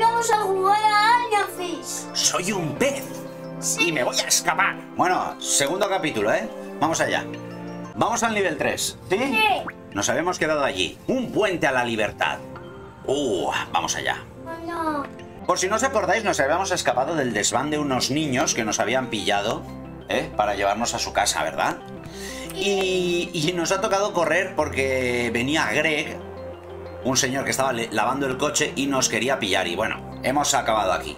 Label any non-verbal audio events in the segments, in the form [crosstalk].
vamos a jugar a Alien Fish. Soy un pez y me voy a escapar. Bueno, segundo capítulo, ¿eh? Vamos allá. Vamos al nivel 3, ¿sí? Sí. Nos habíamos quedado allí. Un puente a la libertad. Uh, vamos allá. No. Por si no os acordáis, nos habíamos escapado del desván de unos niños que nos habían pillado, ¿eh? Para llevarnos a su casa, ¿verdad? Y, y nos ha tocado correr porque venía Greg, un señor que estaba lavando el coche y nos quería pillar. Y bueno, hemos acabado aquí.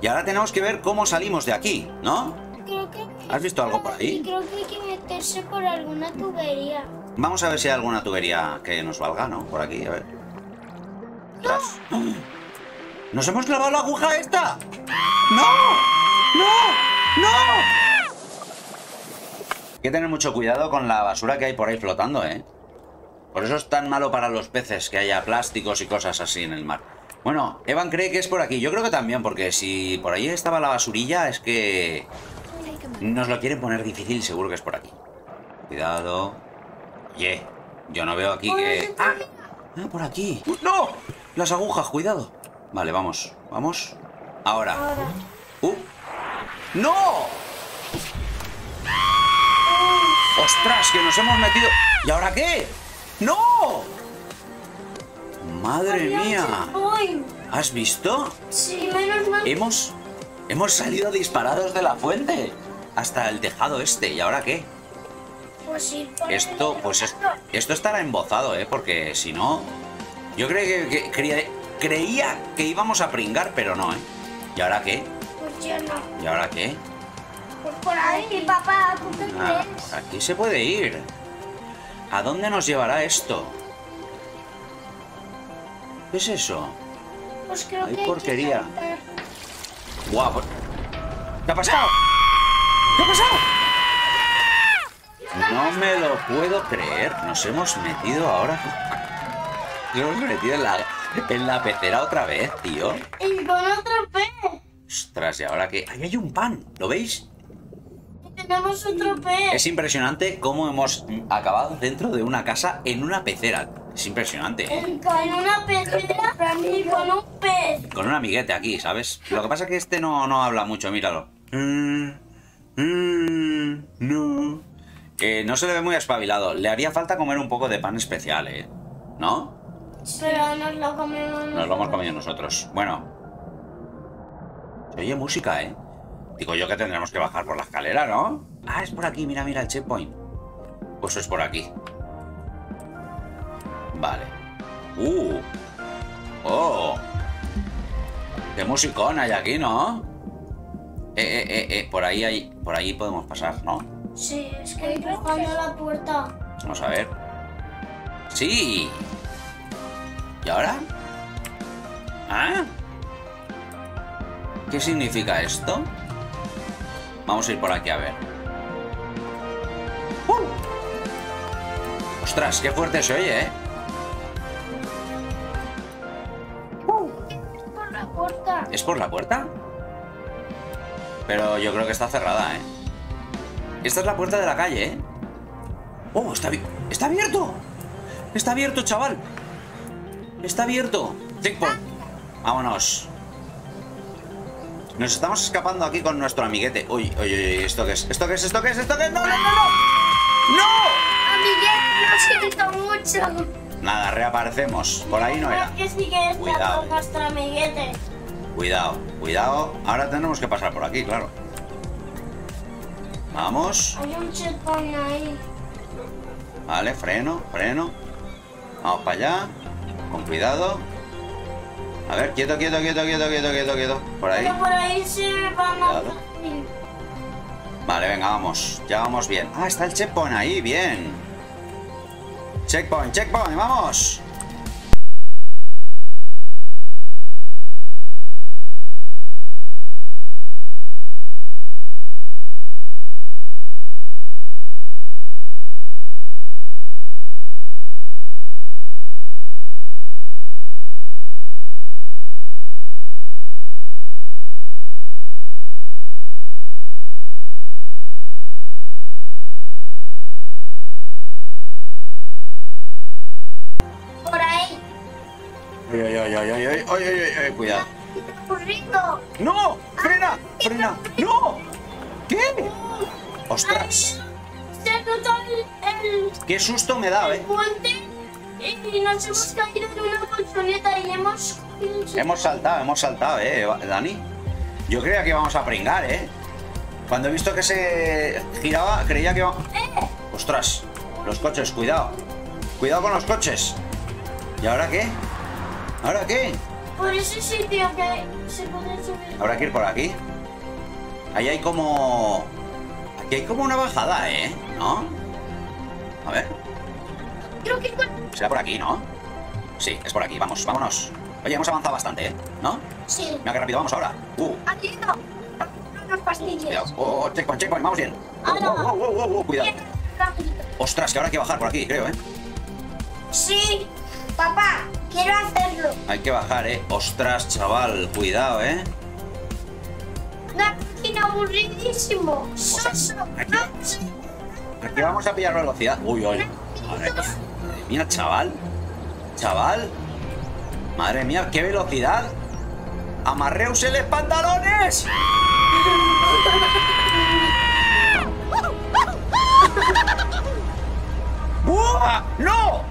Y ahora tenemos que ver cómo salimos de aquí, ¿no? Creo que... ¿Has visto algo por ahí? Creo que hay que meterse por alguna tubería. Vamos a ver si hay alguna tubería que nos valga, ¿no? Por aquí, a ver. Ostras. [gasps] ¿Nos hemos clavado la aguja esta? ¡No! ¡No! ¡No! Hay que tener mucho cuidado con la basura que hay por ahí flotando, ¿eh? Por eso es tan malo para los peces que haya plásticos y cosas así en el mar. Bueno, Evan cree que es por aquí. Yo creo que también, porque si por ahí estaba la basurilla, es que nos lo quieren poner difícil, seguro que es por aquí. Cuidado. Oye, yo no veo aquí que... ¡Ah! Ah, por aquí. ¡No! Las agujas, cuidado. Vale, vamos. Vamos. Ahora. Ahora. ¡Uh! ¡No! ¡Ostras, que nos hemos metido! ¿Y ahora qué? ¡No! ¡Madre mía! ¿Has visto? sí, menos mal. Hemos... Hemos salido disparados de la fuente. Hasta el tejado este. ¿Y ahora qué? Pues sí, Esto, pues es- esto estará embozado, ¿eh? Porque si no... Yo creo que, que- creía, creía que íbamos a pringar, pero no, ¿eh? ¿Y ahora qué? Pues yo no. ¿Y ahora qué? Pues por ahí, papá, ¿tú qué Ah, crees? por aquí se puede ir. ¿A dónde nos llevará esto? ¿Qué es eso? Pues creo Hay que hay porquería. que. Guau, ¿Qué ha pasado? ¿Qué ha pasado? No me lo puedo creer. Nos hemos metido ahora. Nos hemos metido en la, en la pecera otra vez, tío. Y con otro pez. Ostras, y ahora que. Ahí hay un pan, ¿lo veis? Y tenemos otro pez. Es impresionante cómo hemos acabado dentro de una casa en una pecera. Es impresionante. En, en una pecera y con un pez. Con un amiguete aquí, ¿sabes? Lo que pasa es que este no, no habla mucho, míralo. Mm, mm, no. No se le ve muy espabilado. Le haría falta comer un poco de pan especial, ¿eh? ¿No? Pero nos lo comemos. Nos lo hemos comido nosotros. Bueno. Se oye música, ¿eh? Digo yo que tendremos que bajar por la escalera, ¿no? Ah, es por aquí, mira, mira el checkpoint. Pues es por aquí. Vale. ¡Uh! ¡Oh! ¡Qué musicón hay aquí, ¿no? Eh, eh, eh, eh, por ahí hay, por ahí podemos pasar, ¿no? Sí, es que empujando la puerta. Vamos a ver. ¡Sí! ¿Y ahora? ¿Ah? ¿Qué significa esto? Vamos a ir por aquí a ver. ¡Uh! ¡Ostras, qué fuerte se oye, eh! Por la puerta. ¿Es por la puerta? Pero yo creo que está cerrada, ¿eh? Esta es la puerta de la calle, ¿eh? ¡Oh, está, está abierto! ¡Está abierto, chaval! ¡Está abierto! Checkpoint. Vámonos. Nos estamos escapando aquí con nuestro amiguete. Uy, uy, uy, ¿esto qué es? ¿Esto qué es? ¿Esto qué es? ¿Esto qué es? ¡No, no, no, no! Amiguete, lo siento mucho. ¡No! Nada, reaparecemos. Por ahí no era. Que sí que está Cuidado. con nuestro amiguete. Cuidado, cuidado. Ahora tenemos que pasar por aquí, claro. Vamos. Hay un checkpoint ahí. Vale, freno, freno. Vamos para allá. Con cuidado. A ver, quieto, quieto, quieto, quieto, quieto, quieto, quieto. Por ahí. Pero por ahí se van a... Vale, venga, vamos. Ya vamos bien. Ah, está el checkpoint ahí, bien. Checkpoint, checkpoint, vamos. Ay, ay, ay, ay, ay, ay, ay, ay, ay, ay, cuidado. ¡No! ¡Frena! ¡Frena! ¡No! ¿Qué? ¡Ostras! Se el, ¡Qué susto me da, eh! puente y nos hemos caído de una colchoneta y hemos... Hemos saltado, hemos saltado, eh, Dani. Yo creía que íbamos a pringar, eh. Cuando he visto que se giraba, creía que iba... ¡Eh! ¡Ostras! Los coches, cuidado. Cuidado con los coches. ¿Y ahora qué? ¿Ahora qué? Por ese sitio que se puede subir. Habrá que ir por aquí. Ahí hay como... Aquí hay como una bajada, ¿eh? ¿No? A ver. Creo que. Será por aquí, ¿no? Sí, es por aquí. Vamos, vámonos. Oye, hemos avanzado bastante, ¿eh? ¿No? Sí. Mira qué rápido vamos ahora. Uh, Aquí no. Unos pastillas. cuidado. Oh, oh, checkpoint, checkpoint, vamos bien. Oh, Ah, no. oh, oh, oh, oh, oh, cuidado. Ostras, que ahora hay que bajar por aquí, creo, ¿eh? Sí. Papá, quiero hacerlo. Hay que bajar, ¿eh? Ostras, chaval, cuidado, ¿eh? Una página aburridísimo. Soso. aquí- vamos a pillar velocidad. Uy, uy. Madre mía, chaval. Chaval. Madre mía, qué velocidad. Amarreuse los pantalones. [laughs] ¡Buah! ¡No!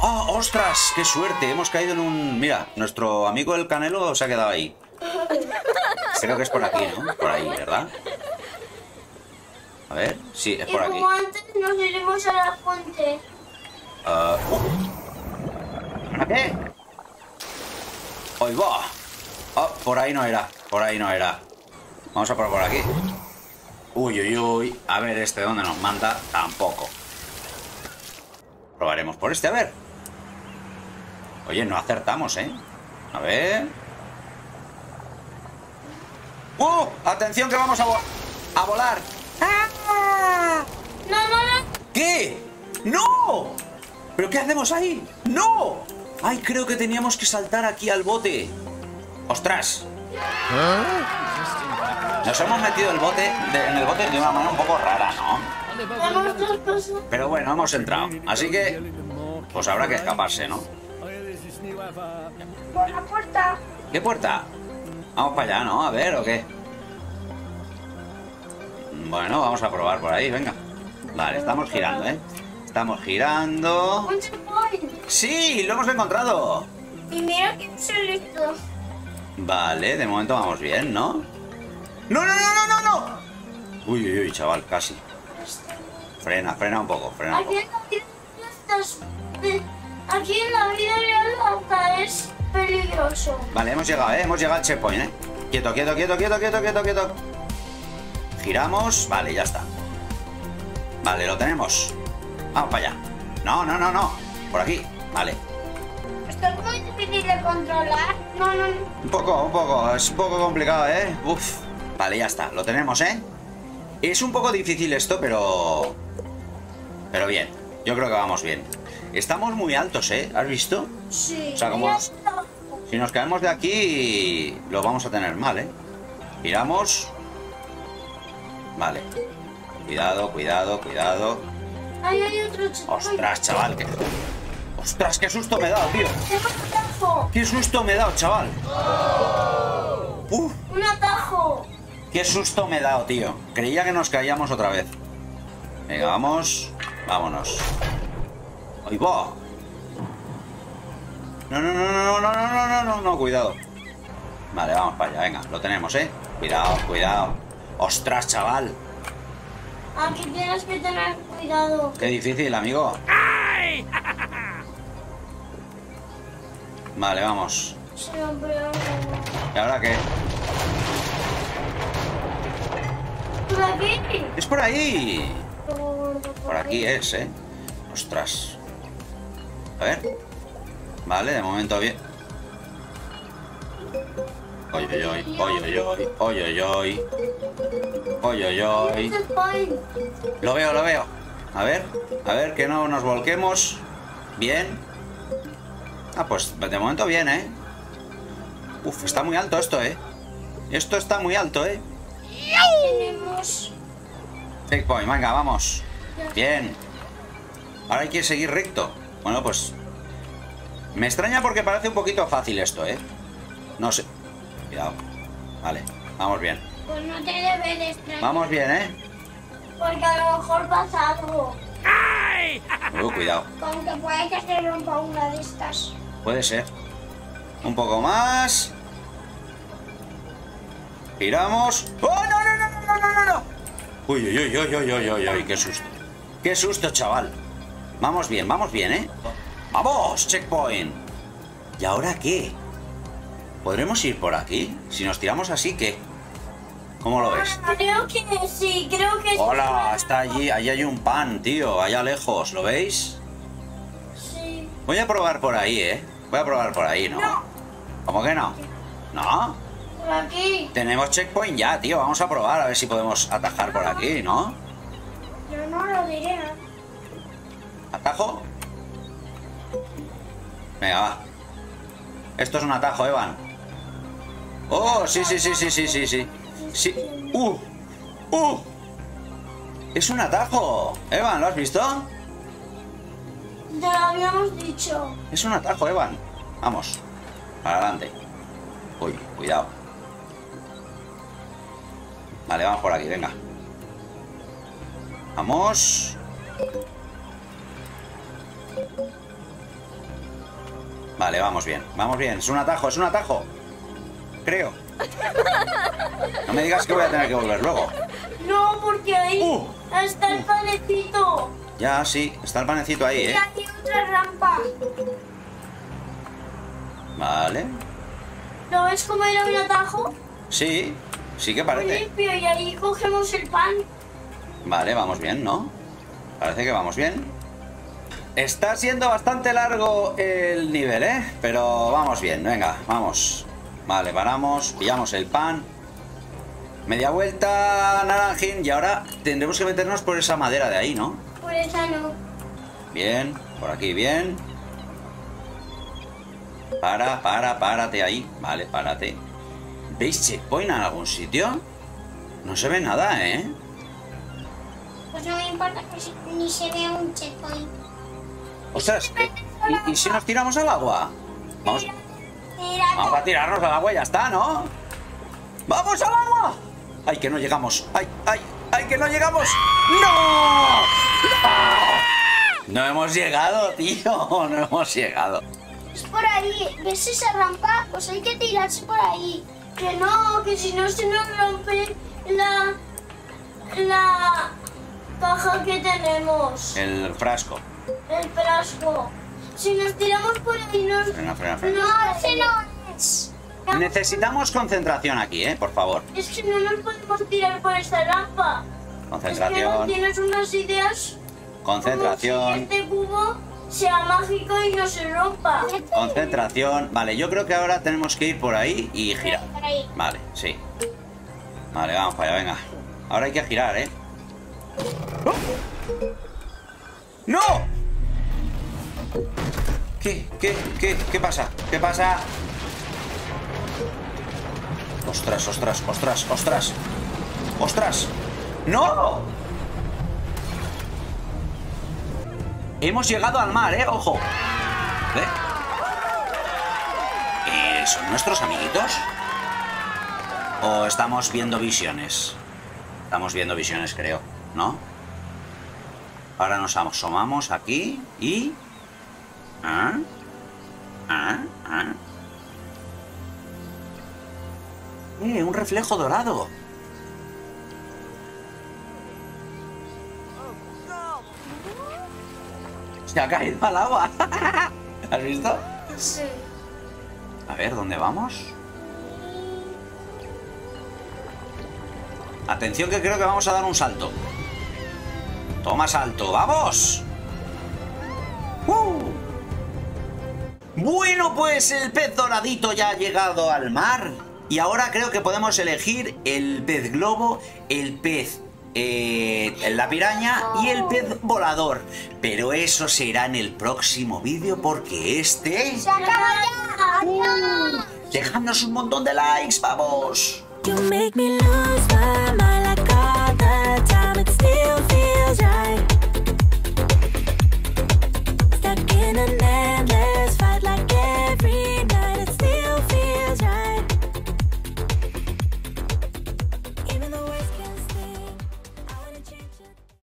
¡Oh, ostras! ¡Qué suerte! Hemos caído en un... Mira, nuestro amigo el Canelo se ha quedado ahí. Creo que es por aquí, ¿no? Por ahí, ¿verdad? A ver, sí, es Y por aquí. como antes nos iremos a la fuente. Ah, uh. ¿Qué? ¡Hoy va! Oh, por ahí no era, por ahí no era. Vamos a probar por aquí. Uy, uy, uy. A ver, este dónde nos manda, tampoco. Probaremos por este, a ver. Oye, no acertamos, ¿eh? A ver. ¡Uh! ¡Atención que vamos a, vo- a volar! ¡Ah! No, no, no. ¿Qué? ¡No! ¿Pero qué hacemos ahí? ¡No! ¡Ay, creo que teníamos que saltar aquí al bote! ¡Ostras! Nos hemos metido el bote de- en el bote de una manera un poco rara, ¿no? Pero bueno, hemos entrado. Así que, pues habrá que escaparse, ¿no? Por la puerta. ¿Qué puerta? Vamos para allá, ¿no? A ver, ¿o qué? Bueno, vamos a probar por ahí, venga. Vale, estamos girando, ¿eh? Estamos girando. Un checkpoint. ¡Sí! ¡Lo hemos encontrado! Y mira que. Vale, de momento vamos bien, ¿no? ¡No, no, no, no, no, no! Uy, uy, uy, chaval, casi. Frena, frena un poco, frena un poco. Aquí en la vida real hasta es peligroso. Vale, hemos llegado, ¿eh? Hemos llegado al checkpoint, ¿eh? Quieto, quieto, quieto, quieto, quieto, quieto, quieto. Giramos. Vale, ya está. Vale, lo tenemos. Vamos para allá. No, no, no, no. Por aquí. Vale. Esto es muy difícil de controlar. No, no, no. Un poco, un poco. Es un poco complicado, ¿eh? Uf. Vale, ya está. Lo tenemos, ¿eh? Es un poco difícil esto, pero... Pero bien. Yo creo que vamos bien. Estamos muy altos, ¿eh? ¿Has visto? Sí. O sea, como-. Si nos caemos de aquí, lo vamos a tener mal, ¿eh? Giramos. Vale. Cuidado, cuidado, cuidado. Ahí hay otro. Ostras, chaval, que... Ostras, qué susto me he dado, tío. Qué susto me he dado, chaval. Uf, Un atajo. qué susto me he dado, tío. Creía que nos caíamos otra vez. Venga, vamos. Vámonos. ¡Ahí va! No, no, no, no, no, no, no, no, no, no, cuidado. Vale, vamos para allá, venga, lo tenemos, ¿eh? Cuidado, cuidado. ¡Ostras, chaval! Aquí tienes que tener cuidado. Qué difícil, amigo. Vale, vamos. ¿Y ahora qué? Por aquí. ¡Es por ahí! Por, Por aquí es, ¿eh? Ostras. A ver. Vale, de momento bien. Oy, oy, oy, oy, oy, oy, oy, oy, oy. Lo veo, lo veo. A ver, a ver, que no nos volquemos. Bien. Ah, pues de momento bien, ¿eh? Uf, está muy alto esto, ¿eh? Esto está muy alto, ¿eh? Checkpoint, venga, vamos. Bien. Ahora hay que seguir recto. Bueno, pues... Me extraña porque parece un poquito fácil esto, ¿eh? No sé. Cuidado. Vale, vamos bien. Pues no te debe de extrañar. Vamos bien, ¿eh? Porque a lo mejor pasa algo. Uh, cuidado. Con que puede que se rompa una de estas. Puede ser. Un poco más. Giramos. ¡Oh, no, no, no, no, no, no, no! Uy, uy, uy, uy, uy, uy, uy, uy, qué susto. Qué susto, chaval. Vamos bien, vamos bien, ¿eh? ¡Vamos! Checkpoint. ¿Y ahora qué? ¿Podremos ir por aquí? Si nos tiramos así, ¿qué? ¿Cómo lo ves? Creo que sí, creo que sí. Hola, está allí, allí hay un pan, tío, allá lejos, ¿lo veis? Sí. Voy a probar por ahí, ¿eh? Voy a probar por ahí, ¿no? No. ¿Cómo que no? ¿No? Por aquí. Tenemos checkpoint ya, tío. Vamos a probar a ver si podemos atajar por aquí, ¿no? Yo no lo diré. ¿Atajo? Venga, va. Esto es un atajo, Evan. Oh, sí, sí, sí, sí, sí, sí, sí. Sí. ¡Uh! ¡Uh! Es un atajo. Evan, ¿lo has visto? Te lo habíamos dicho. Es un atajo, Evan. Vamos. Para adelante. Uy, cuidado. Vale, vamos por aquí, venga. Vamos. Vale, vamos bien. Vamos bien. Es un atajo, es un atajo. Creo. No me digas que voy a tener que volver luego. No, porque ahí Uh. está el panecito. Ya, sí. Está el panecito ahí, Y ¿eh? aquí otra rampa. Vale. ¿No ves cómo era un atajo? Sí. Sí que Muy parece. limpio y ahí cogemos el pan. Vale, vamos bien, ¿no? Parece que vamos bien. Está siendo bastante largo el nivel, ¿eh? Pero vamos bien, venga, vamos. Vale, paramos, pillamos el pan. Media vuelta, naranjín, y ahora tendremos que meternos por esa madera de ahí, ¿no? Por esa no. Bien, por aquí, bien. Para, para, párate ahí. Vale, párate. ¿Veis checkpoint en algún sitio? No se ve nada, ¿eh? Pues no me importa que si- ni se vea un checkpoint. Ostras, ¿y, y si nos tiramos al agua? Vamos, vamos a tirarnos al agua y ya está, ¿no? ¡Vamos al agua! ¡Ay, que no llegamos! ¡Ay, ay, ay, que no llegamos! ¡No! ¡No! No hemos llegado, tío. [laughs] No hemos llegado. es por ahí. ¿Ves esa rampa? Pues hay que tirarse por ahí. Que no, que si no se nos rompe la... la caja que tenemos. El frasco. El frasco. Si nos tiramos por ahí nos... Frena, frena, frena. No, ese no es. Necesitamos concentración aquí, ¿eh? Por favor. Es que no nos podemos tirar por esta rampa. Es que no Concentración. tienes unas ideas Concentración. como si este cubo sea mágico y no se rompa. Concentración. Vale, yo creo que ahora tenemos que ir por ahí y girar. Por ahí. Vale, sí. Vale, vamos para allá, venga. Ahora hay que girar, ¿eh? ¡No! ¿Qué? ¿Qué? ¿Qué? ¿Qué pasa? ¿Qué pasa? Ostras, ostras, ostras, ostras. ¡Ostras! ¡No! Hemos llegado al mar, ¿eh? ¡Ojo! ¿Eh? ¿Son nuestros amiguitos? ¿O estamos viendo visiones? Estamos viendo visiones, creo, ¿no? Ahora nos asomamos aquí y... ¿Ah? ¿Ah? ¿Ah? ¡Eh! Un reflejo dorado. Se ha caído al agua. [laughs] ¿Has visto? Sí. A ver, ¿dónde vamos? Atención que creo que vamos a dar un salto. Toma salto, ¡vamos! ¡Uh! Bueno, pues el pez doradito ya ha llegado al mar. Y ahora creo que podemos elegir el pez globo, el pez... eh, la piraña y el pez volador. Pero eso será en el próximo vídeo porque este... ¡Se acaba ya! ¡Adiós! Dejadnos un montón de likes, vamos.